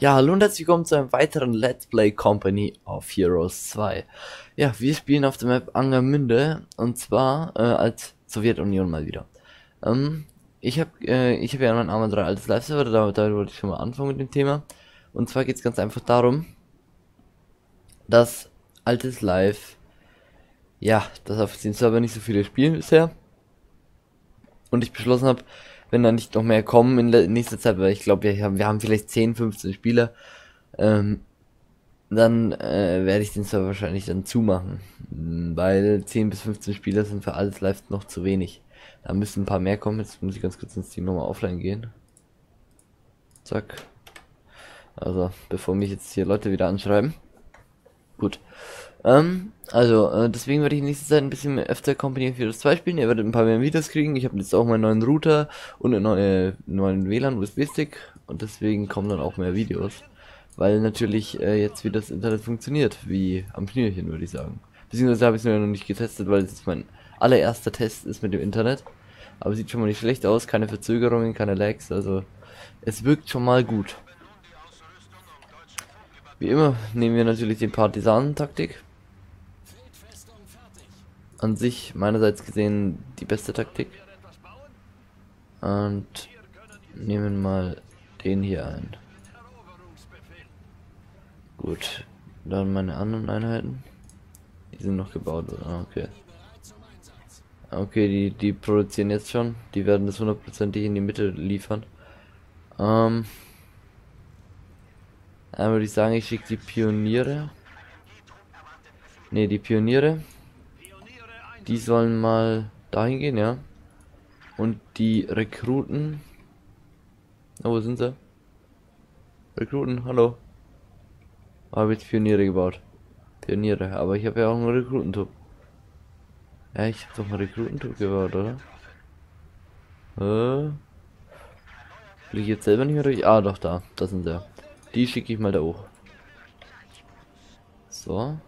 Ja, hallo und herzlich willkommen zu einem weiteren Let's Play Company of Heroes 2. Ja, wir spielen auf der Map Angermünde und zwar äh, als Sowjetunion mal wieder. Ähm, ich habe äh, ich habe ja mein Arma 3 altes Live-Server, da, da wollte ich schon mal anfangen mit dem Thema. Und zwar geht es ganz einfach darum, dass altes Live, ja, dass auf dem Server nicht so viele spielen bisher. Und ich beschlossen habe, wenn da nicht noch mehr kommen in nächster Zeit, weil ich glaube, wir haben, wir haben vielleicht 10, 15 Spieler, ähm, dann äh, werde ich den Server wahrscheinlich dann zumachen. Weil 10 bis 15 Spieler sind für alles live noch zu wenig. Da müssen ein paar mehr kommen. Jetzt muss ich ganz kurz ins Team nochmal offline gehen. Zack. Also, bevor mich jetzt hier Leute wieder anschreiben. Gut. Ähm, also, äh, deswegen werde ich in nächster Zeit ein bisschen öfter Company of Heroes 2 spielen. Ihr werdet ein paar mehr Videos kriegen. Ich habe jetzt auch meinen neuen Router und einen neuen, neuen WLAN-USB-Stick. Und deswegen kommen dann auch mehr Videos. Weil natürlich äh, jetzt wie das Internet funktioniert, wie am Schnürchen, würde ich sagen. Beziehungsweise habe ich es noch nicht getestet, weil es jetzt mein allererster Test ist mit dem Internet. Aber sieht schon mal nicht schlecht aus, keine Verzögerungen, keine Lags, also es wirkt schon mal gut. Wie immer nehmen wir natürlich den Partisanentaktik an sich meinerseits gesehen die beste Taktik. Und nehmen mal den hier ein. Gut, dann meine anderen Einheiten. Die sind noch gebaut, oder? Okay. Okay, die, die produzieren jetzt schon. Die werden das hundertprozentig in die Mitte liefern. Ähm. Dann würde ich sagen, ich schicke die Pioniere. Ne, die Pioniere die sollen mal dahin gehen, ja. Und die Rekruten. Oh, wo sind sie? Rekruten, hallo. Habe jetzt Pioniere gebaut. Pioniere, aber ich habe ja auch einen Rekrutentub. Ja, ich habe doch einen Rekrutentub gebaut, oder? Äh. Will ich jetzt selber nicht mehr durch? Ah, doch, da. Das sind sie. Die schicke ich mal da hoch. So.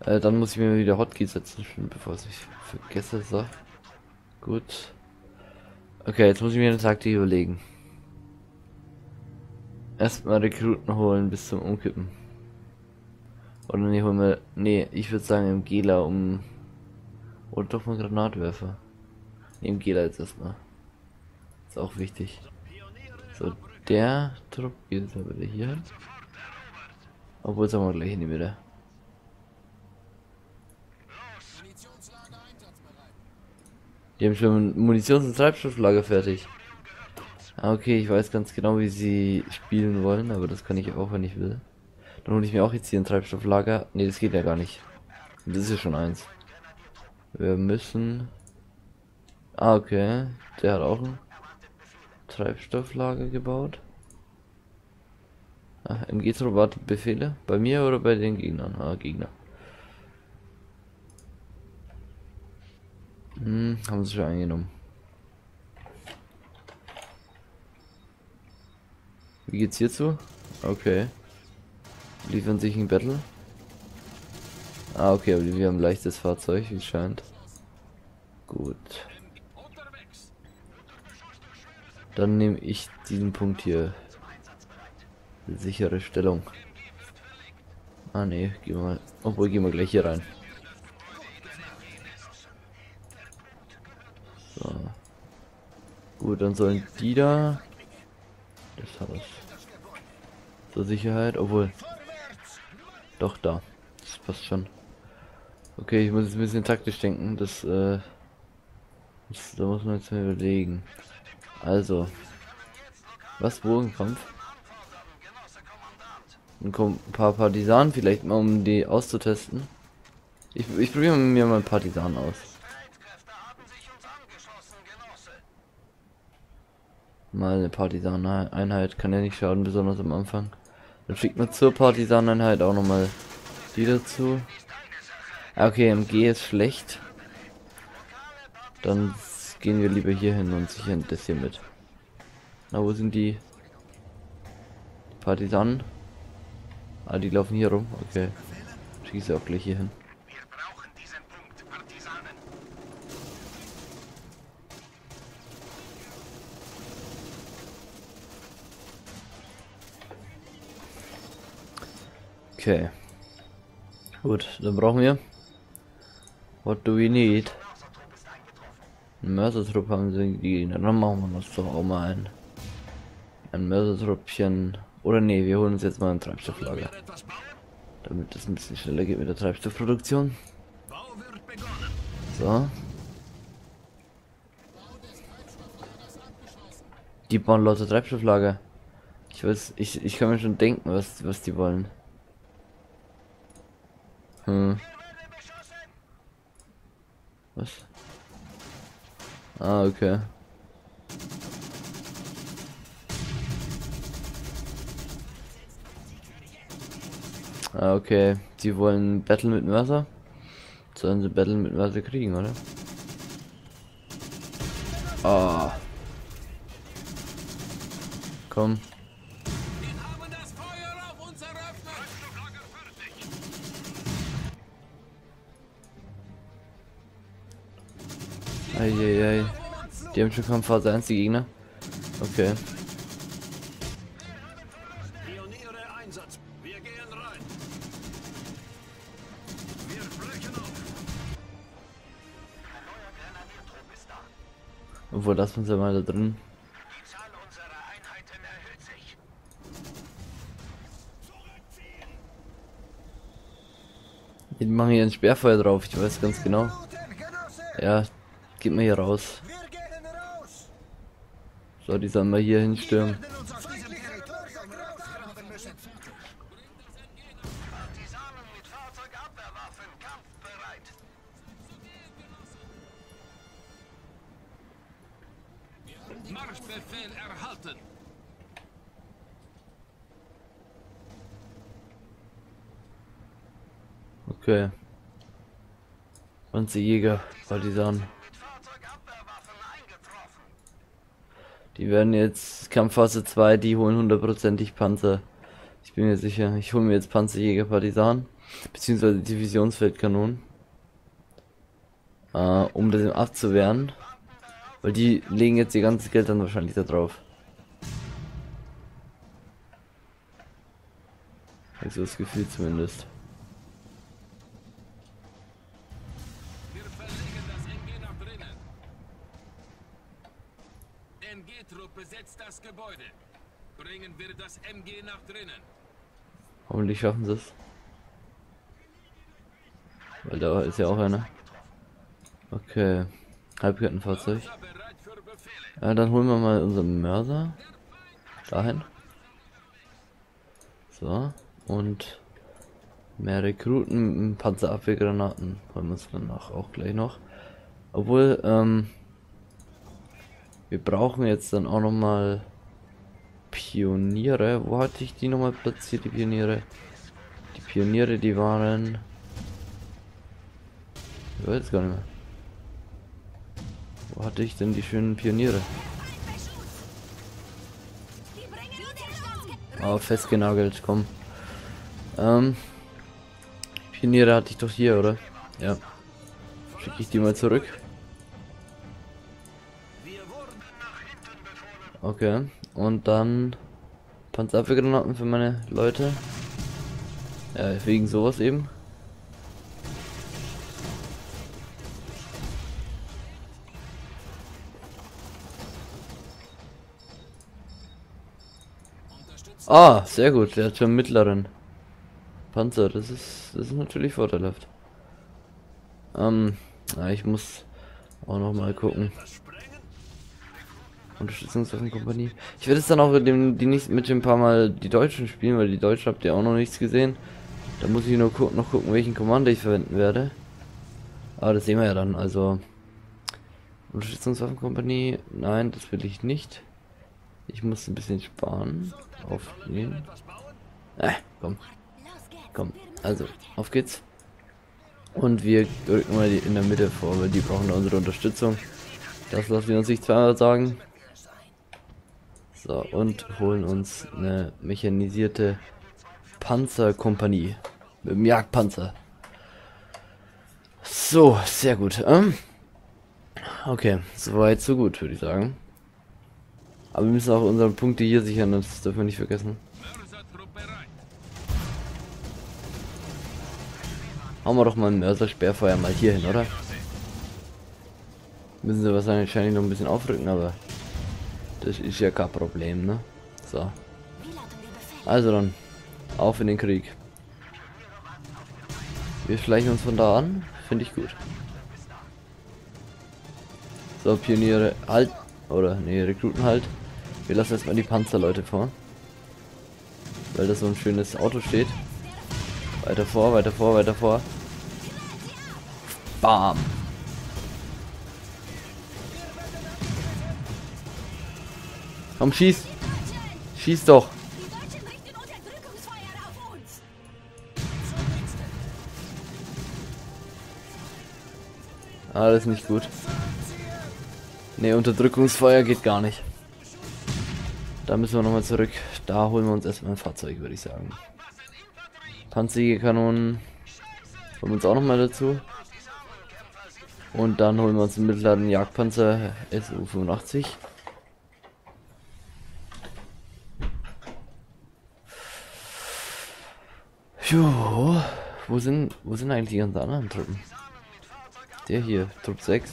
Äh, dann muss ich mir wieder Hotkey setzen, bevor ich vergesse. So. Gut. Okay, jetzt muss ich mir eine Taktik überlegen. Erstmal Rekruten holen bis zum Umkippen. Oder ne, holen wir. Ne, ich würde sagen im Gela um. Oder doch mal Granatwerfer. Ne, im Gela jetzt erstmal. Ist auch wichtig. So, der Trupp geht jetzt aber wieder hier. Obwohl, sagen wir gleich in die Mitte. Die haben schon Munitions- und Treibstofflager fertig. Ah, okay, ich weiß ganz genau, wie sie spielen wollen, aber das kann ich auch, wenn ich will. Dann hole ich mir auch jetzt hier ein Treibstofflager. Ne, das geht ja gar nicht. Das ist ja schon eins. Wir müssen... Ah, okay. Der hat auch ein Treibstofflager gebaut. Ah, MG-Trupp wartet Befehle. Bei mir oder bei den Gegnern? Ah, Gegner. Hm, haben sie schon eingenommen. Wie geht's hierzu? Okay. Liefern sich ein Battle. Ah, okay, aber wir haben leichtes Fahrzeug, wie es scheint. Gut. Dann nehme ich diesen Punkt hier. Sichere Stellung. Ah ne, gehen wir mal. Obwohl gehen wir gleich hier rein. Gut, dann sollen die da. Das Haus. Zur Sicherheit, obwohl. Doch da. Das passt schon. Okay, ich muss jetzt ein bisschen taktisch denken. Das, äh. Das, da muss man jetzt mal überlegen. Also. Was? Bogenkampf? Dann kommen ein paar Partisanen vielleicht mal, um die auszutesten. Ich, ich probiere mir mal Partisanen aus. Mal eine Partisaneinheit kann ja nicht schaden, besonders am Anfang. Dann schickt man zur Partisaneinheit auch nochmal die dazu. Ah, okay, MG ist schlecht. Dann gehen wir lieber hier hin und sichern das hier mit. Na, wo sind die Partisanen? Ah, die laufen hier rum. Okay. Schieße auch gleich hier hin. Okay. Gut, dann brauchen wir. What do we need? Ein Mörsertrupp haben sie die. Dann machen wir uns doch auch mal ein. Ein Mörsertruppchen. Oder nee, wir holen uns jetzt mal ein Treibstofflager. Damit es ein bisschen schneller geht mit der Treibstoffproduktion. So. Die bauen lauter Treibstofflager. Ich weiß, ich, ich kann mir schon denken, was, was die wollen. Hm. Was? Ah, okay. Ah, okay. Sie wollen Battle mit Mörser? Sollen sie Battle mit Mörser kriegen, oder? Ah. Komm. Eieiei. Die haben schon Kampfphase 1, die Gegner. Okay. Obwohl, das uns ja mal da drin. Die machen hier ein Sperrfeuer drauf, ich weiß ganz genau. Ja, geht mal hier raus. So, die sollen wir hier hinstürmen. Marschbefehl erhalten. Okay. Panzerjäger, Partisanen. Die werden jetzt Kampfphase 2, die holen hundertprozentig Panzer. Ich bin mir sicher. Ich hole mir jetzt Panzerjäger Partisan. Beziehungsweise Divisionsfeldkanonen. Äh, um das abzuwehren. Weil die legen jetzt ihr ganzes Geld dann wahrscheinlich da drauf. Also das Gefühl zumindest. Hoffentlich schaffen sie es. Weil da ist ja auch einer. Okay. Halbkettenfahrzeug. Ja, dann holen wir mal unseren Mörser. Dahin. So. Und mehr Rekruten Panzerabwehrgranaten. Holen wir uns danach auch gleich noch. Obwohl, ähm, wir brauchen jetzt dann auch noch mal Pioniere. Wo hatte ich die nochmal platziert, die Pioniere? Die Pioniere, die waren... Ich weiß gar nicht mehr. Wo hatte ich denn die schönen Pioniere? Oh, festgenagelt, komm. Ähm. Pioniere hatte ich doch hier, oder? Ja. Schicke ich die mal zurück. Okay. Und dann Panzerabwehrgranaten für meine Leute. Ja, wegen sowas eben. Ah, sehr gut. Der hat schon mittleren Panzer. Das ist, das ist natürlich vorteilhaft. Ähm, ja, ich muss auch noch mal gucken. Unterstützungswaffenkompanie. Ich werde es dann auch dem, die nicht mit dem paar Mal die Deutschen spielen, weil die Deutschen habt ihr auch noch nichts gesehen. Da muss ich nur gu noch gucken, welchen Commander ich verwenden werde. Aber das sehen wir ja dann. Also Unterstützungswaffenkompanie. Nein, das will ich nicht. Ich muss ein bisschen sparen. Auf den. Äh, komm. Komm. Also, auf geht's. Und wir drücken mal die in der Mitte vor, weil die brauchen unsere Unterstützung. Das lassen wir uns nicht zweimal sagen. So, und holen uns eine mechanisierte Panzerkompanie. Mit dem Jagdpanzer. So, sehr gut. Ähm, okay, soweit, so gut, würde ich sagen. Aber wir müssen auch unsere Punkte hier sichern, das dürfen wir nicht vergessen. Hauen wir doch mal ein Mörser-Sperrfeuer mal hier hin, oder? Müssen sie wahrscheinlich noch ein bisschen aufrücken, aber das ist ja kein Problem, ne? So. Also dann, auf in den Krieg. Wir schleichen uns von da an, finde ich gut. So, Pioniere, halt. Oder, nee, Rekruten halt. Wir lassen erstmal die Panzerleute vor. Weil da so ein schönes Auto steht. Weiter vor, weiter vor, weiter vor. Bam. Komm, schieß. Schieß doch. Alles nicht gut. Ne, Unterdrückungsfeuer geht gar nicht. Da müssen wir nochmal zurück. Da holen wir uns erstmal ein Fahrzeug, würde ich sagen. Panzerkanonen holen wir uns auch nochmal dazu. Und dann holen wir uns einen mittleren Jagdpanzer SU-85. Jo, wo sind, wo sind eigentlich die ganzen anderen Truppen? Der hier, Trupp 6.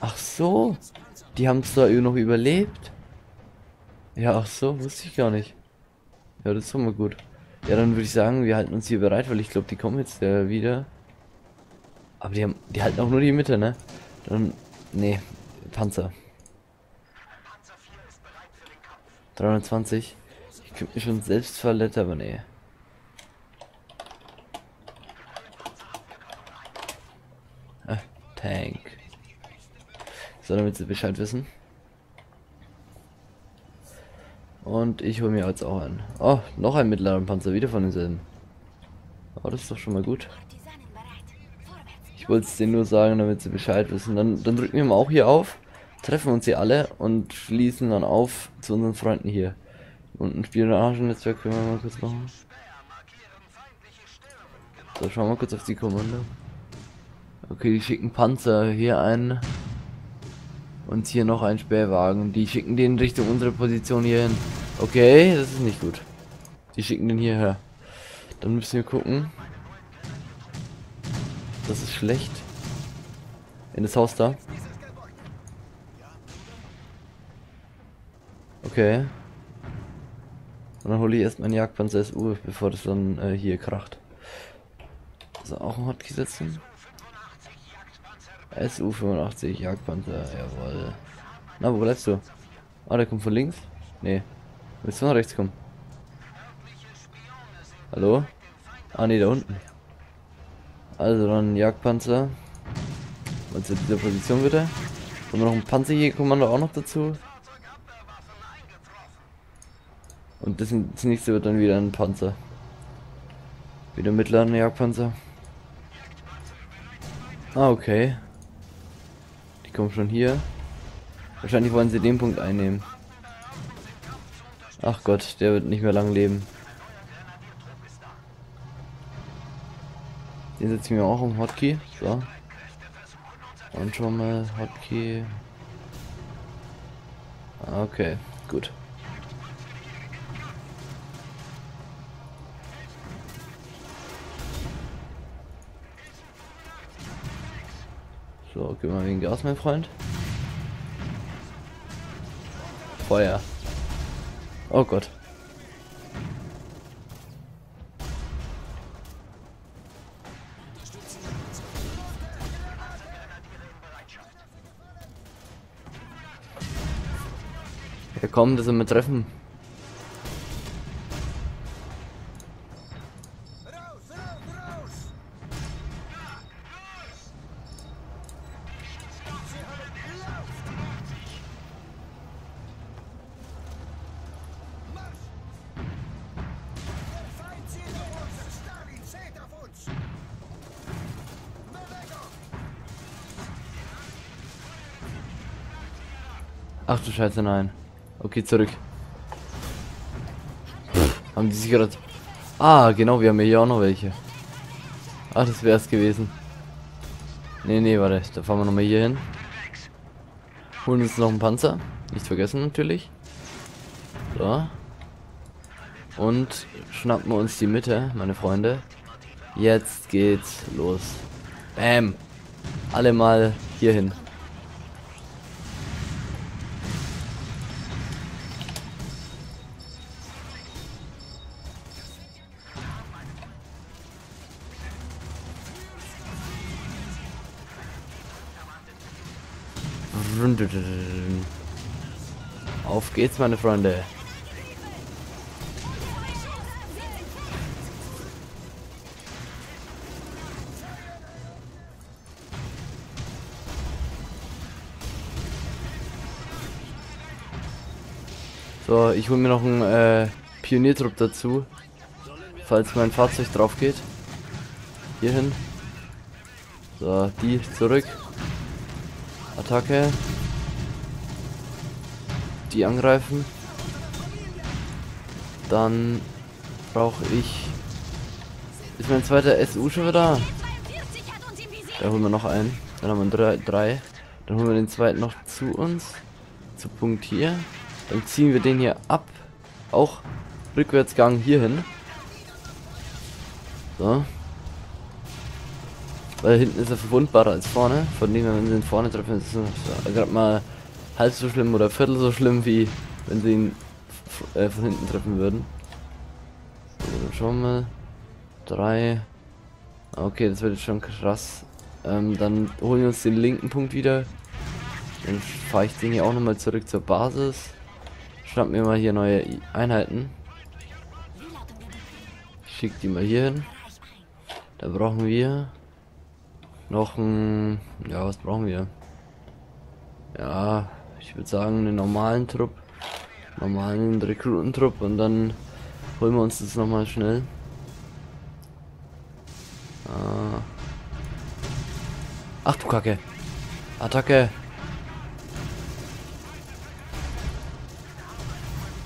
Ach so, die haben es da noch überlebt. Ja, ach so, wusste ich gar nicht. Ja, das ist doch mal gut. Ja, dann würde ich sagen, wir halten uns hier bereit, weil ich glaube, die kommen jetzt äh, wieder. Aber die haben, die halten auch nur die Mitte, ne? Dann, nee, Panzer. 320. Ich könnte mich schon selbst verletzen, aber nee. Ah, Tank. So, damit sie Bescheid wissen. Und ich hole mir jetzt auch einen. Oh, noch ein mittlerer Panzer, wieder von denselben. Oh, das ist doch schon mal gut. Ich wollte es denen nur sagen, damit sie Bescheid wissen. Dann, dann drücken wir mal auch hier auf treffen uns hier alle und schließen dann auf zu unseren Freunden hier. Und ein Spionagenetzwerk können wir mal kurz machen. So, schauen wir kurz auf die Kommando. Okay, die schicken Panzer hier ein. Und hier noch ein Spähwagen. Die schicken den Richtung unsere Position hier hin. Okay, das ist nicht gut. Die schicken den hierher. Dann müssen wir gucken. Das ist schlecht. In das Haus da. Okay. Und dann hole ich erst meinen Jagdpanzer SU, bevor das dann äh, hier kracht. So, auch ein Hotkey setzen. SU 85 Jagdpanzer, jawohl. Na, wo bleibst du? Ah, der kommt von links? Nee. Willst du nach rechts kommen? Hallo? Ah, nee, da unten. Also dann Jagdpanzer. Und zu dieser Position bitte. Haben wir noch ein Panzerjägerkommando auch noch dazu? Und das, das nächste wird dann wieder ein Panzer. Wieder mittlerer Jagdpanzer. Ah, okay. Die kommen schon hier. Wahrscheinlich wollen sie den Punkt einnehmen. Ach Gott, der wird nicht mehr lang leben. Den setzen wir auch im Hotkey. So. Und schon mal Hotkey. Okay, gut. So, gib mal wegen Gas, mein Freund. Feuer. Oh Gott. Ja komm, das sind wir treffen. Ach du Scheiße, nein. Okay, zurück. Haben die sich gerade... Ah, genau, wir haben hier auch noch welche. Ach, das wäre es gewesen. Nee, nee, warte. Da fahren wir nochmal hier hin. Holen uns noch einen Panzer. Nicht vergessen, natürlich. So. Und schnappen wir uns die Mitte, meine Freunde. Jetzt geht's los. Bam. Alle mal hier hin. Geht's, meine Freunde. So, ich hole mir noch einen äh, Pioniertrupp dazu. Falls mein Fahrzeug drauf geht. Hier hin. So, die zurück. Attacke. Die angreifen. Dann brauche ich. Ist mein zweiter SU schon wieder? Da holen wir noch einen. Dann haben wir drei. Dann holen wir den zweiten noch zu uns. Zu Punkt hier. Dann ziehen wir den hier ab. Auch Rückwärtsgang hier hin. So. Weil hinten ist er verwundbarer als vorne. Von dem wenn sie ihn vorne treffen, ist es gerade mal halb so schlimm oder viertel so schlimm, wie wenn sie ihn äh, von hinten treffen würden. So, dann schauen wir mal. Drei. Okay, das wird jetzt schon krass. Ähm, dann holen wir uns den linken Punkt wieder. Dann fahre ich den hier auch nochmal zurück zur Basis. Schnapp mir mal hier neue Einheiten. Schick die mal hier hin. Da brauchen wir noch ein... Ja, was brauchen wir? Ja, ich würde sagen einen normalen Trupp. Normalen Rekrutentrupp und dann holen wir uns das nochmal schnell. Ah. Ach du Kacke. Attacke.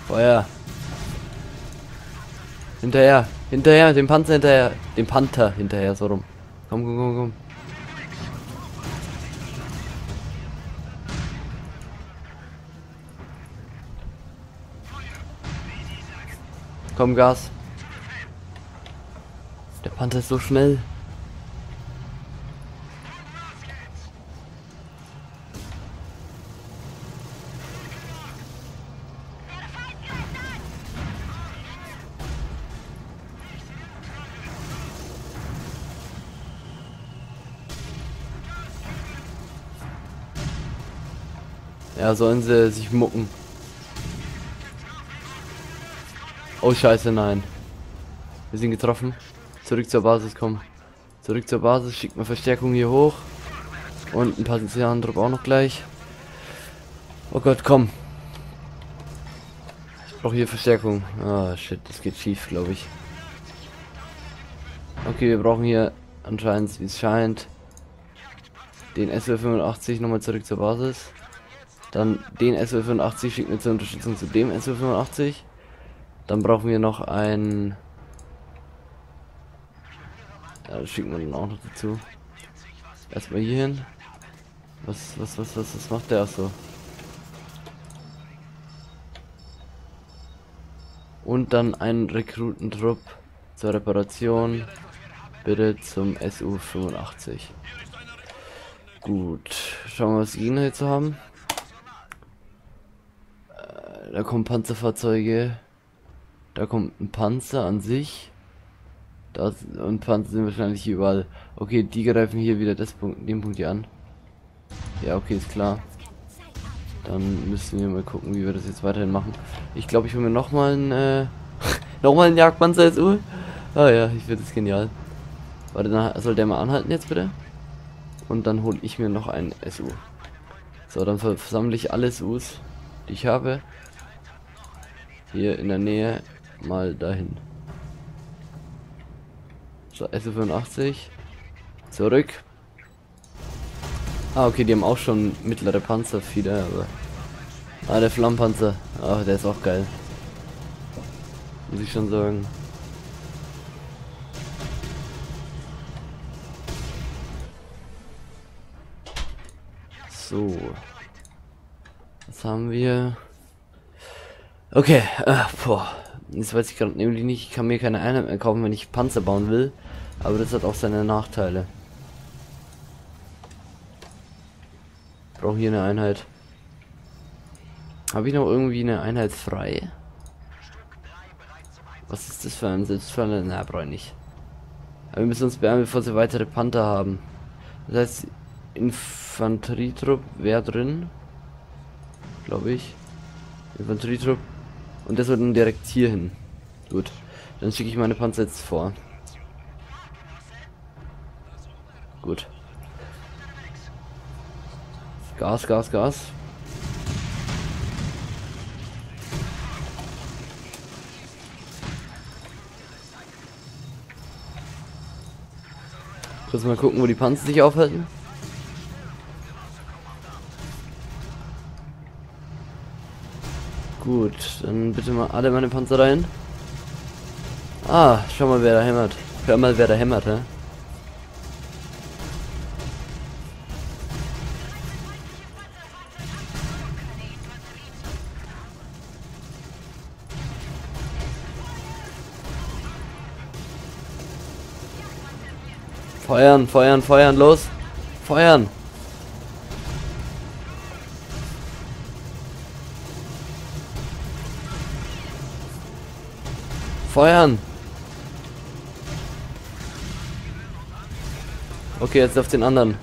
Feuer. Hinterher. Hinterher. Den Panzer hinterher. Den Panther hinterher. So rum. Komm, komm, komm, komm. Komm, Gas. Der Panther ist so schnell. Ja, sollen sie sich mucken. Oh scheiße, nein. Wir sind getroffen. Zurück zur Basis kommen. Zurück zur Basis, schickt mal Verstärkung hier hoch. Und ein paar Druck auch noch gleich. Oh Gott, komm. Ich brauche hier Verstärkung. Ah, oh, shit, das geht schief, glaube ich. Okay, wir brauchen hier anscheinend, wie es scheint, den SW85 nochmal zurück zur Basis. Dann den SW85 schicken wir zur Unterstützung zu dem SW85. Dann brauchen wir noch ein... Ja, das schicken wir dann auch noch dazu. Erstmal hier hin. Was, was, was, was, was macht der so? Und dann ein Rekrutentrupp zur Reparation. Bitte zum SU-85. Gut. Schauen wir, was die Gegner jetzt haben. Da kommen Panzerfahrzeuge. Da kommt ein Panzer an sich. Das, und Panzer sind wahrscheinlich überall. Okay, die greifen hier wieder das Punkt, den Punkt hier an. Ja, okay, ist klar. Dann müssen wir mal gucken, wie wir das jetzt weiterhin machen. Ich glaube, ich hole mir nochmal ein, äh, nochmal ein Jagdpanzer SU. Ah ja, ich finde das genial. Warte, dann soll der mal anhalten jetzt bitte. Und dann hole ich mir noch ein SU. So, dann versammle ich alle SUs, die ich habe hier in der Nähe mal dahin. So, S85. Zurück. Ah, okay, die haben auch schon mittlere Panzer wieder, aber. Ah, der Flammenpanzer. Ah, der ist auch geil. Muss ich schon sagen. So. Was haben wir? Okay, äh, boah, Jetzt weiß ich gerade nämlich nicht, ich kann mir keine Einheit mehr kaufen, wenn ich Panzer bauen will. Aber das hat auch seine Nachteile. Brauche hier eine Einheit. Habe ich noch irgendwie eine Einheit frei? Was ist das für ein Selbstfall? Na, brauche ich nicht. Aber wir müssen uns beeilen, bevor sie weitere Panther haben. Das heißt, Infanterietrupp wäre drin. Glaube ich. Infanterietrupp. Und dann direkt hier hin. Gut. Dann schicke ich meine Panzer jetzt vor. Gut. Gas, Gas, Gas. Kurz mal gucken, wo die Panzer sich aufhalten. Gut, dann bitte mal alle meine Panzer rein. Ah, schau mal, wer da hämmert. Hör mal, wer da hämmert, hä? Feuern, feuern, feuern, los. Feuern. Feuern. Okay, jetzt auf den anderen.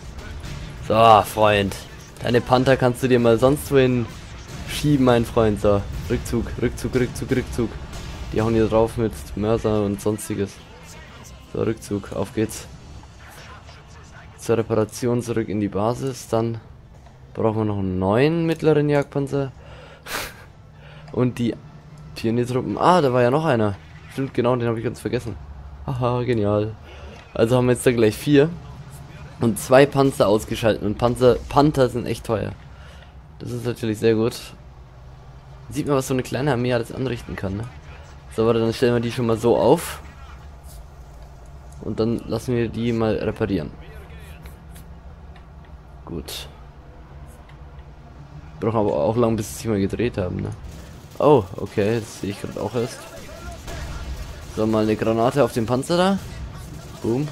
So, Freund. Deine Panther kannst du dir mal sonst wohin schieben, mein Freund. So, Rückzug, Rückzug, Rückzug, Rückzug. Die hauen hier drauf mit Mörser und sonstiges. So, Rückzug, auf geht's zur Reparation zurück in die Basis. Dann brauchen wir noch einen neuen mittleren Jagdpanzer. Und die Pioniertruppen. Ah, da war ja noch einer. Stimmt, genau, den habe ich ganz vergessen. Haha, genial. Also haben wir jetzt da gleich vier. Und zwei Panzer ausgeschaltet. Und Panzer, Panther sind echt teuer. Das ist natürlich sehr gut. Sieht man, was so eine kleine Armee alles anrichten kann, ne? So, warte, dann stellen wir die schon mal so auf. Und dann lassen wir die mal reparieren. Gut. Brauchen aber auch lang, bis sie mal gedreht haben, ne? Oh, okay, das sehe ich gerade auch erst. So, mal eine Granate auf den Panzer da. Boom.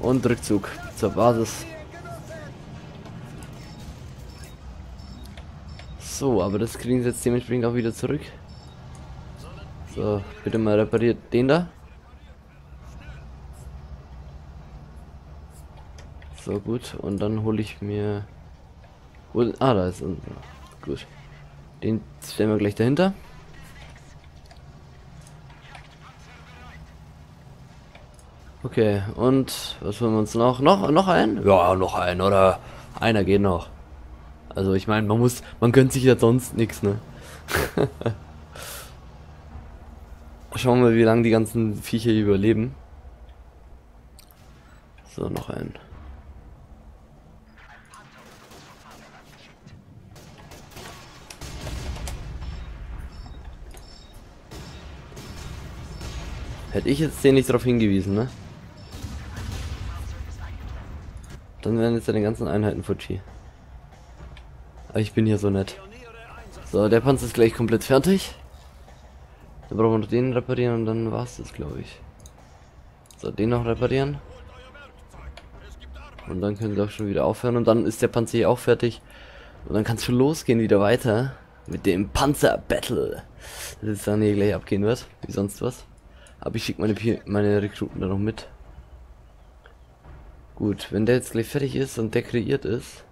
Und Rückzug zur Basis. So, aber das kriegen sie jetzt dementsprechend auch wieder zurück. So, bitte mal repariert den da. So, gut. Und dann hole ich mir... Ah, da ist unser. Gut. Den stellen wir gleich dahinter. Okay, und was wollen wir uns noch? Noch, noch einen? Ja, noch einen, oder? Einer geht noch. Also ich meine, man muss, man gönnt sich ja sonst nichts, ne? Schauen wir, wie lange die ganzen Viecher überleben. So, noch einen. Hätte ich jetzt den nicht darauf hingewiesen, ne? Dann wären jetzt ja die ganzen Einheiten Fuji. Aber ich bin hier so nett. So, der Panzer ist gleich komplett fertig. Dann brauchen wir noch den reparieren und dann war's das, glaube ich. So, den noch reparieren. Und dann können wir auch schon wieder aufhören. Und dann ist der Panzer hier auch fertig. Und dann kann es schon losgehen wieder weiter. Mit dem Panzer-Battle. Das ist dann hier gleich abgehen wird. Wie sonst was. Aber ich schicke meine, meine Rekruten da noch mit. Gut, wenn der jetzt gleich fertig ist und der kreiert ist,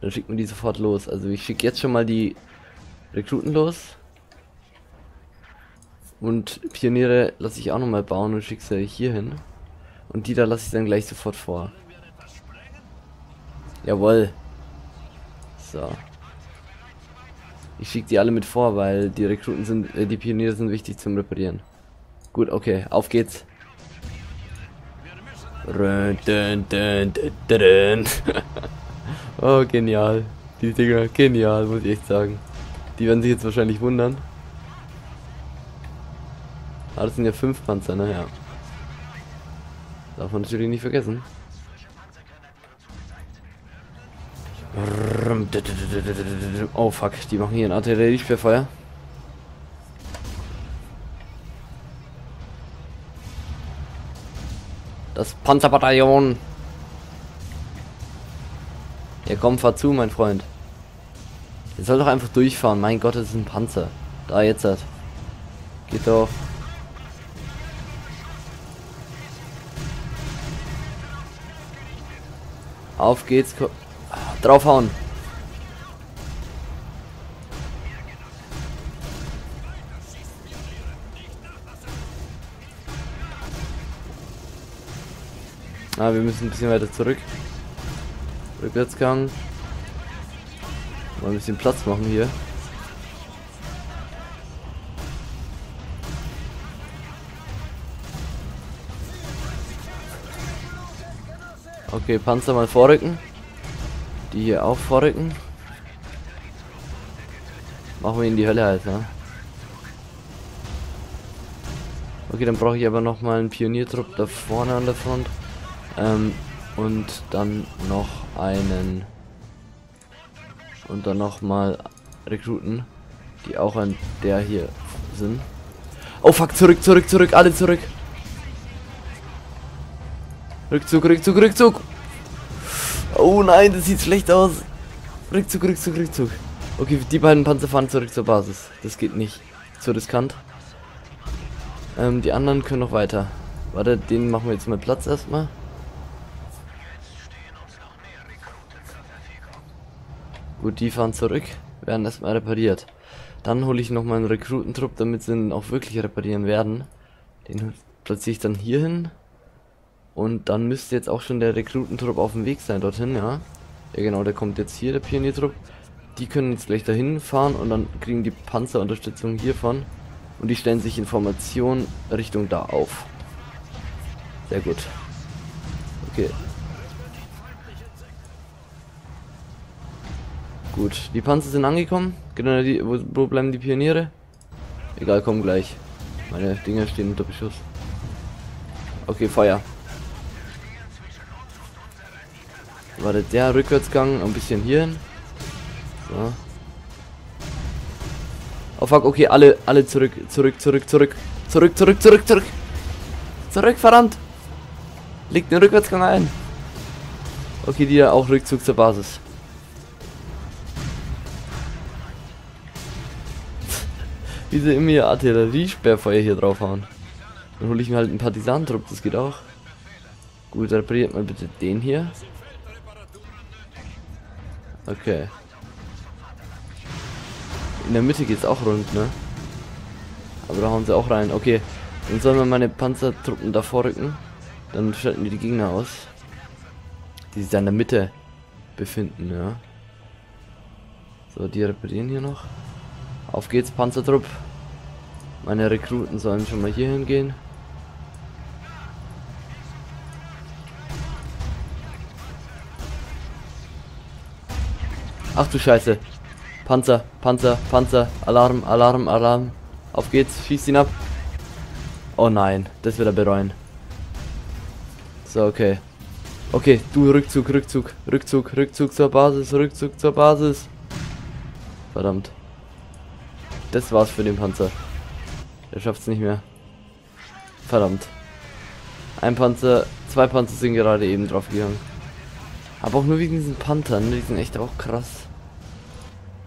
dann schickt man die sofort los. Also ich schicke jetzt schon mal die Rekruten los. Und Pioniere lasse ich auch noch mal bauen und schicke sie hier hin. Und die da lasse ich dann gleich sofort vor. Jawohl. So. Ich schicke die alle mit vor, weil die Rekruten sind, äh, die Pioniere sind wichtig zum Reparieren. Gut, okay, auf geht's. oh, genial. Die Dinger, genial, muss ich echt sagen. Die werden sich jetzt wahrscheinlich wundern. Ah, das sind ja fünf Panzer, naja. Ne? Darf man natürlich nicht vergessen. Oh fuck, die machen hier ein Artilleriesperrfeuer. Das Panzerbataillon. Ja, komm, fahr zu, mein Freund. Er soll doch einfach durchfahren. Mein Gott, das ist ein Panzer. Da jetzt hat. Geht doch. Auf geht's. Draufhauen. Ah, wir müssen ein bisschen weiter zurück. Rückwärtsgang. Mal ein bisschen Platz machen hier. Okay, Panzer mal vorrücken. Die hier auch vorrücken. Machen wir in die Hölle halt, ne? Okay, dann brauche ich aber noch mal einen Pioniertrupp da vorne an der Front. Ähm, und dann noch einen und dann noch mal Rekruten, die auch an der hier sind. Oh fuck, zurück, zurück, zurück, alle zurück. Rückzug, Rückzug, Rückzug. Oh nein, das sieht schlecht aus. Rückzug, Rückzug, Rückzug. Okay, die beiden Panzer fahren zurück zur Basis. Das geht nicht. Zu riskant. Ähm, die anderen können noch weiter. Warte, den machen wir jetzt mal Platz erstmal. Gut, die fahren zurück, werden erstmal repariert. Dann hole ich noch mal einen Rekrutentrupp, damit sie ihn auch wirklich reparieren werden. Den platziere ich dann hier hin. Und dann müsste jetzt auch schon der Rekrutentrupp auf dem Weg sein dorthin, ja. Ja genau, der kommt jetzt hier, der Pioniertrupp. Die können jetzt gleich dahin fahren und dann kriegen die Panzerunterstützung hiervon. Und die stellen sich in Formation Richtung da auf. Sehr gut. Okay, Gut, die Panzer sind angekommen. Genau, die, wo, wo bleiben die Pioniere? Egal, kommen gleich. Meine Dinger stehen unter Beschuss. Okay, Feuer. Warte, der Rückwärtsgang ein bisschen hier hin. So. Oh fuck, okay, alle, alle zurück, zurück, zurück, zurück. Zurück, zurück, zurück, zurück. Zurück, verdammt. Legt den Rückwärtsgang ein. Okay, die auch Rückzug zur Basis. Wie sie immer ihr Artilleriesperrfeuer hier draufhauen. Dann hole ich mir halt einen Partisanentrupp, das geht auch. Gut, repariert mal bitte den hier. Okay. In der Mitte geht's auch rund, ne? Aber da hauen sie auch rein. Okay, dann sollen wir meine Panzertruppen davor rücken. Dann schalten wir die Gegner aus. Die sich da in der Mitte befinden, ja. So, die reparieren hier noch. Auf geht's, Panzertrupp. Meine Rekruten sollen schon mal hier hingehen. Ach du Scheiße. Panzer, Panzer, Panzer, Alarm, Alarm, Alarm. Auf geht's, schießt ihn ab. Oh nein, das wird er bereuen. So, okay. Okay, du Rückzug, Rückzug, Rückzug, Rückzug zur Basis, Rückzug zur Basis. Verdammt. Das war's für den Panzer. Der schafft's nicht mehr. Verdammt. Ein Panzer, zwei Panzer sind gerade eben drauf gegangen. Aber auch nur wegen diesen Panthern, die sind echt auch krass.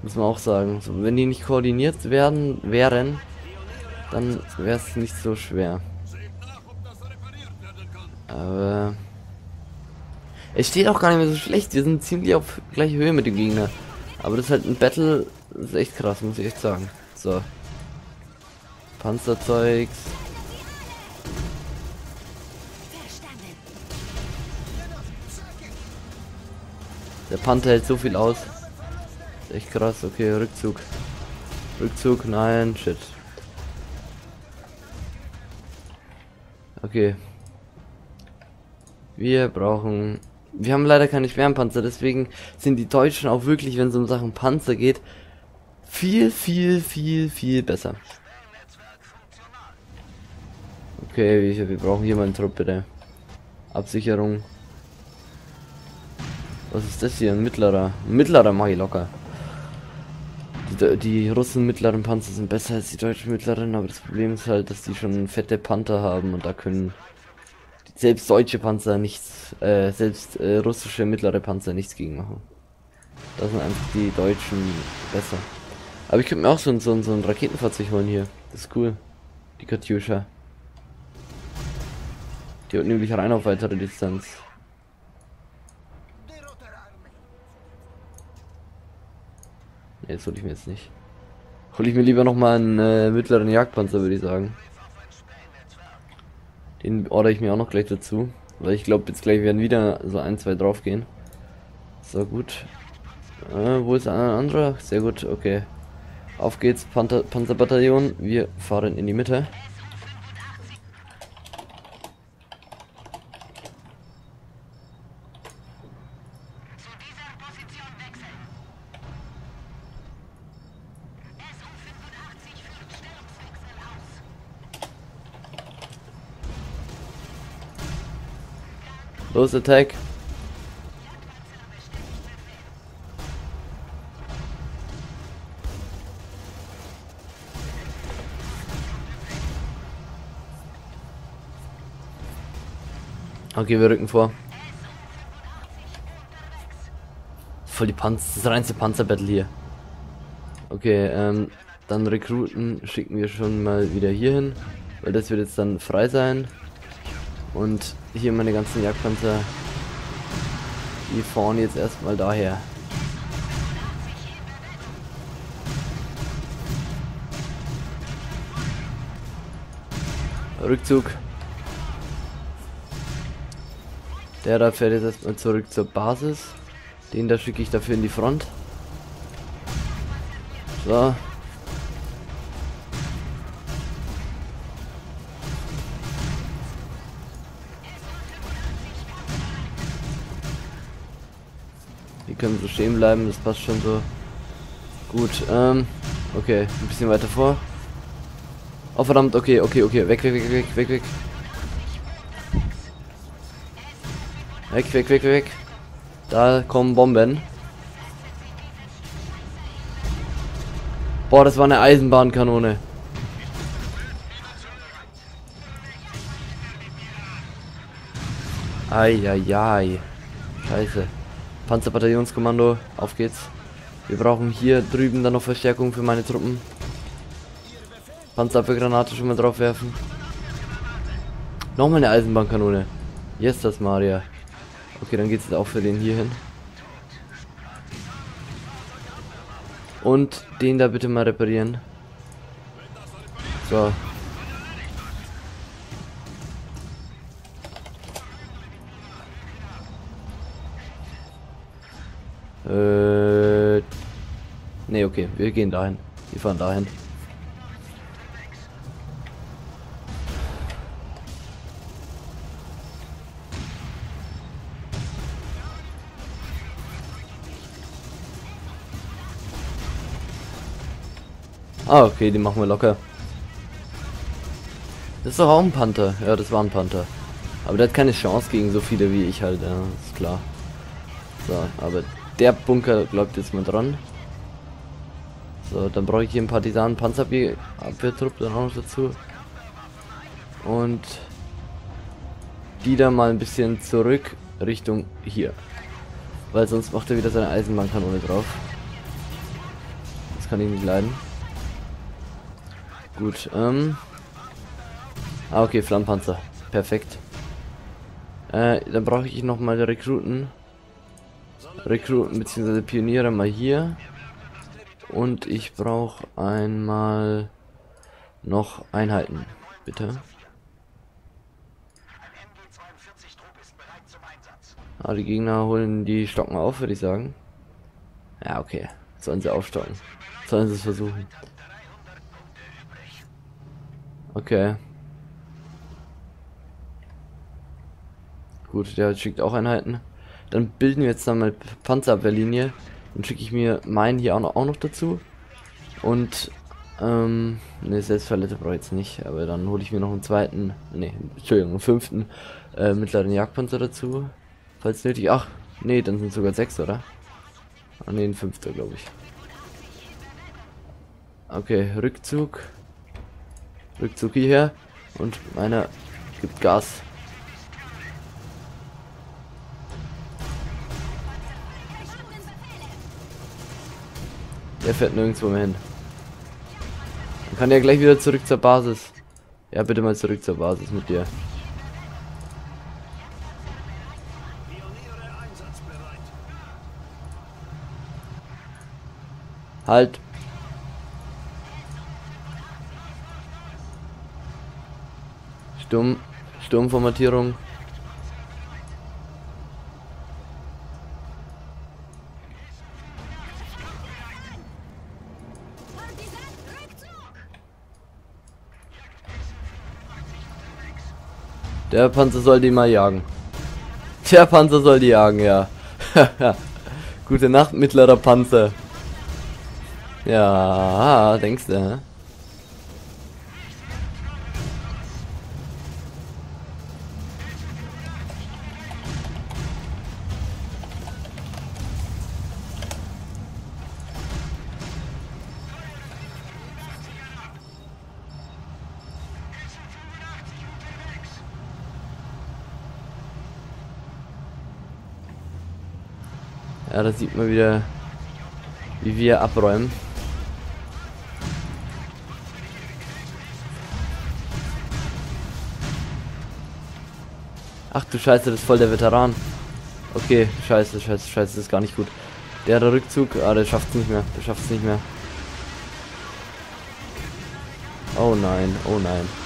Muss man auch sagen. So, wenn die nicht koordiniert werden, wären, dann wäre es nicht so schwer. Aber es steht auch gar nicht mehr so schlecht. Wir sind ziemlich auf gleiche Höhe mit dem Gegner. Aber das ist halt ein Battle, das ist echt krass, muss ich echt sagen. So. Panzerzeugs. Der Panther hält so viel aus. Ist echt krass. Okay, Rückzug. Rückzug, nein, shit. Okay. Wir brauchen... Wir haben leider keine schweren Panzer, deswegen sind die Deutschen auch wirklich, wenn es um Sachen Panzer geht, viel, viel, viel, viel besser. Okay, wir, brauchen hier mal einen Trupp, bitte. Absicherung. Was ist das hier? Ein mittlerer. Ein mittlerer mache ich locker. Die, die Russen mittleren Panzer sind besser als die deutschen mittleren, aber das Problem ist halt, dass die schon fette Panther haben und da können selbst deutsche Panzer nichts, äh, selbst äh, russische mittlere Panzer nichts gegen machen. Da sind einfach die Deutschen besser. Aber ich könnte mir auch so ein, so ein, so ein Raketenfahrzeug holen hier. Das ist cool. Die Katjuscha. Die hat nämlich rein auf weitere Distanz. Ne, das hole ich mir jetzt nicht. Hole ich mir lieber noch mal einen äh, mittleren Jagdpanzer, würde ich sagen. Den order ich mir auch noch gleich dazu. Weil ich glaube, jetzt gleich werden wieder so ein, zwei draufgehen. So, gut. Äh, wo ist ein anderer? Sehr gut, okay. Auf geht's, Panther Panzerbataillon. Wir fahren in die Mitte. Los, Attack. Okay, wir rücken vor. Voll die Panzer, das reinste Panzerbattle hier. Okay, ähm, dann Rekruten schicken wir schon mal wieder hier hin, weil das wird jetzt dann frei sein. Und hier meine ganzen Jagdpanzer, die fahren jetzt erstmal daher. Rückzug. Der da fährt jetzt erstmal zurück zur Basis. Den da schicke ich dafür in die Front. So. Die können so stehen bleiben, das passt schon so. Gut, ähm, okay, ein bisschen weiter vor. Oh verdammt, okay, okay, okay, weg, weg, weg, weg, weg, weg. Weg, weg, weg, weg. Da kommen Bomben. Boah, das war eine Eisenbahnkanone. Eieiei. Scheiße. Panzerbataillonskommando, auf geht's. Wir brauchen hier drüben dann noch Verstärkung für meine Truppen. Panzerabwehrgranate schon mal drauf werfen. Nochmal eine Eisenbahnkanone. Yes, das Maria. Okay, dann geht es auch für den hier hin. Und den da bitte mal reparieren. So. Äh. Ne, okay, wir gehen dahin. Wir fahren dahin. Ah, okay, die machen wir locker. Das ist doch auch ein Panther. Ja, das war ein Panther. Aber der hat keine Chance gegen so viele wie ich halt, ja, ist klar. So, aber der Bunker bleibt jetzt mal dran. So, dann brauche ich hier einen Partisanen Panzerabwehrtrupp dann auch noch dazu. Und die da mal ein bisschen zurück Richtung hier. Weil sonst macht er wieder seine Eisenbahnkanone drauf. Das kann ich nicht leiden. Gut, ähm. Ah, okay, Flammpanzer. Perfekt. Äh, dann brauche ich noch mal Rekruten. Rekruten bzw. Pioniere mal hier. Und ich brauche einmal noch Einheiten, bitte. Ah, die Gegner holen die Stocken auf, würde ich sagen. Ja, okay. Sollen sie aufstocken. Sollen sie es versuchen. Okay. Gut, der schickt auch Einheiten. Dann bilden wir jetzt dann mal Panzerabwehrlinie. Dann schicke ich mir meinen hier auch noch, auch noch dazu. Und, ähm, ne, Selbstverletzte brauche ich jetzt nicht. Aber dann hole ich mir noch einen zweiten, ne, Entschuldigung, einen fünften äh, mittleren Jagdpanzer dazu. Falls nötig. Ach, nee, dann sind sogar sechs, oder? Ah, ne, ein fünfter, glaube ich. Okay, Rückzug. Rückt Suki her und meiner gibt Gas. Der fährt nirgendwo mehr hin. Dann kann ja gleich wieder zurück zur Basis. Ja, bitte mal zurück zur Basis mit dir. Halt. Sturm, Sturmformatierung. Der Panzer soll die mal jagen. Der Panzer soll die jagen, ja. Gute Nacht, mittlerer Panzer. Ja, denkst du, hä? Da sieht man wieder, wie wir abräumen. Ach du Scheiße, das ist voll der Veteran. Okay, scheiße, scheiße, scheiße, das ist gar nicht gut. Der, Rückzug, ah, der schafft es nicht mehr. Der schafft es nicht mehr. Oh nein, oh nein.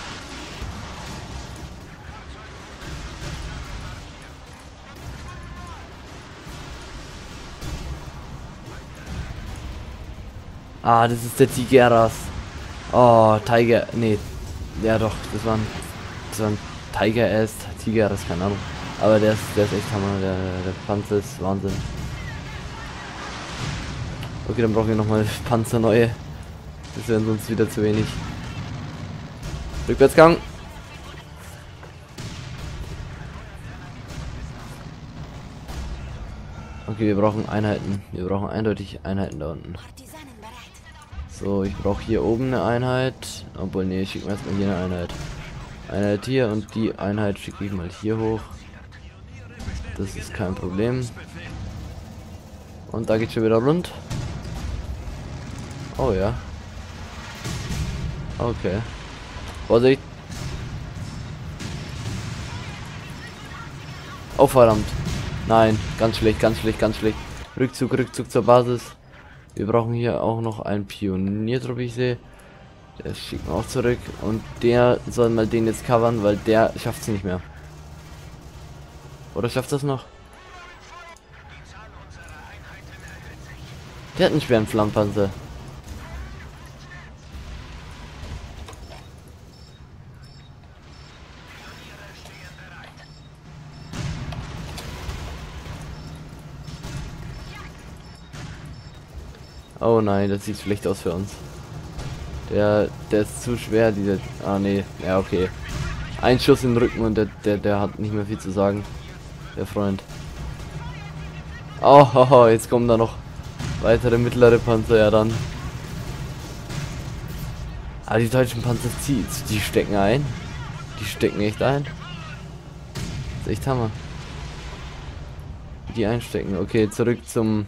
Ah, das ist der Tigeras. Oh, Tiger. Nee. Ja doch, das war ein, das war ein Tiger S, Tigeras, keine Ahnung. Aber der ist, der ist echt Hammer, der, der Panzer ist Wahnsinn. Okay, dann brauchen wir nochmal Panzer neue. Das wären sonst wieder zu wenig. Rückwärtsgang. Okay, wir brauchen Einheiten. Wir brauchen eindeutig Einheiten da unten. So, ich brauche hier oben eine Einheit. Obwohl, nee, ich schicke mir erstmal hier eine Einheit. Einheit hier und die Einheit schicke ich mal hier hoch. Das ist kein Problem. Und da geht schon wieder rund. Oh ja. Okay. Vorsicht. Oh verdammt. Nein, ganz schlecht, ganz schlecht, ganz schlecht. Rückzug, Rückzug zur Basis. Wir brauchen hier auch noch einen Pioniertrupp, ich sehe. Der schickt auch zurück. Und der soll mal den jetzt covern, weil der schafft es nicht mehr. Oder schafft das noch? Der hat einen schweren Flammenpanzer. Oh nein, das sieht schlecht aus für uns. Der, der ist zu schwer, dieser. Ah nee, ja okay. Ein Schuss in den Rücken und der, der, der hat nicht mehr viel zu sagen. Der Freund. Oh, oh, oh jetzt kommen da noch weitere mittlere Panzer, ja dann. Ah, die deutschen Panzer, die, die stecken ein. Die stecken echt ein. Das ist echt Hammer. Die einstecken. Okay, zurück zum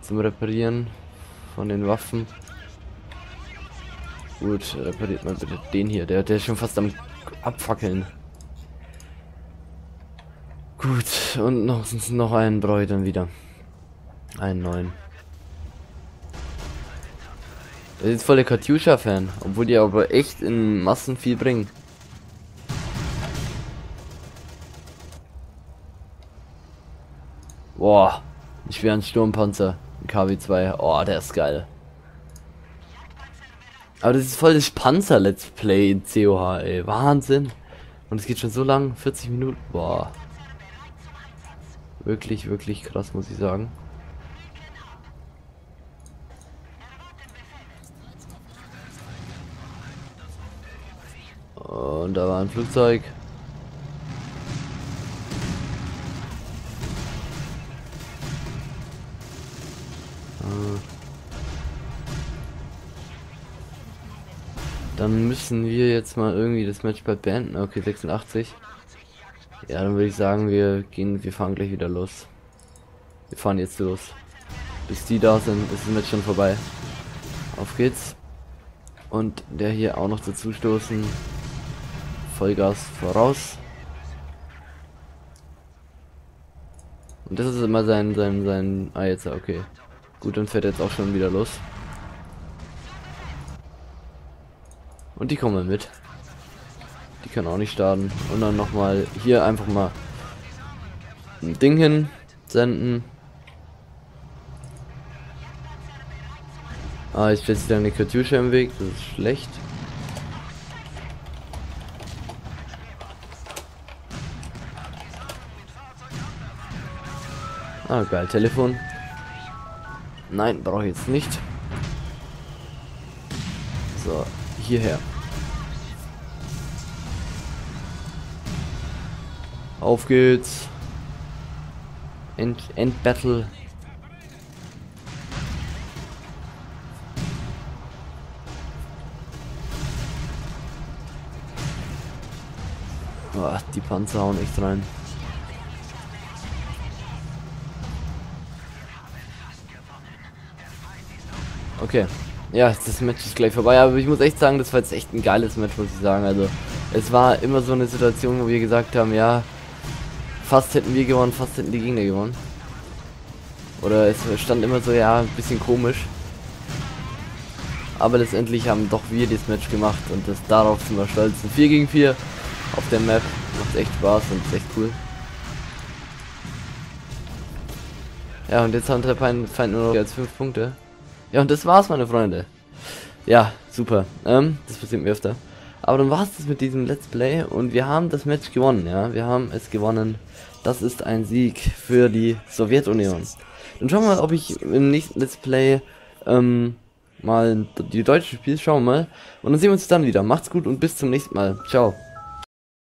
zum Reparieren von den Waffen. Gut, repariert mal bitte den hier. Der, der ist schon fast am Abfackeln. Gut, und noch, noch einen Bräu dann wieder. Einen neuen. Das ist voll der Katjuscha-Fan, obwohl die aber echt in Massen viel bringen. Boah, ich schweren Sturmpanzer. KW2. Oh, der ist geil. Aber das ist voll das Panzer-Let's Play in COH, ey. Wahnsinn. Und es geht schon so lang. 40 Minuten. Boah. Wirklich, wirklich krass, muss ich sagen. Und da war ein Flugzeug. Dann müssen wir jetzt mal irgendwie das Match bei beenden. Okay, 86. Ja, dann würde ich sagen, wir gehen, wir fahren gleich wieder los. Wir fahren jetzt los. Bis die da sind, ist es Match schon vorbei. Auf geht's. Und der hier auch noch dazu stoßen. Vollgas voraus. Und das ist immer sein, sein, sein... Ah, jetzt, okay. Gut, dann fährt jetzt auch schon wieder los. Und die kommen mit. Die können auch nicht starten. Und dann nochmal hier einfach mal ein Ding hin senden. Ah, jetzt stellt sich da eine Katjuscha im Weg. Das ist schlecht. Ah, geil. Telefon. Nein, brauche ich jetzt nicht. So, hierher. Auf geht's. End, Endbattle. Oh, die Panzer hauen echt rein. Okay. Ja, das Match ist gleich vorbei, aber ich muss echt sagen, das war jetzt echt ein geiles Match, muss ich sagen. Also, es war immer so eine Situation, wo wir gesagt haben, ja, fast hätten wir gewonnen, fast hätten die Gegner gewonnen. Oder es stand immer so, ja, ein bisschen komisch. Aber letztendlich haben doch wir das Match gemacht und das darauf sind wir stolz. 4 gegen 4 auf der Map. Macht echt Spaß und ist echt cool. Ja, und jetzt haben der Feind nur noch als 5 Punkte. Ja, und das war's, meine Freunde. Ja, super. Ähm, das passiert mir öfter. Aber dann war's das mit diesem Let's Play und wir haben das Match gewonnen, ja. Wir haben es gewonnen. Das ist ein Sieg für die Sowjetunion. Dann schauen wir mal, ob ich im nächsten Let's Play ähm, mal die deutsche Spiel schauen wir mal. Und dann sehen wir uns dann wieder. Macht's gut und bis zum nächsten Mal. Ciao.